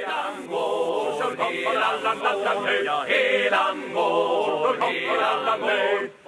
Helan går, helan går, helan går,